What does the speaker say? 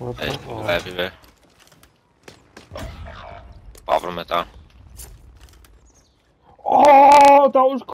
Opa, Hey, the leve, velho. Pau metal. Oh, tá that was